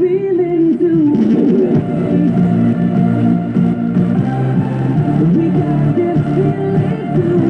We got this feeling too.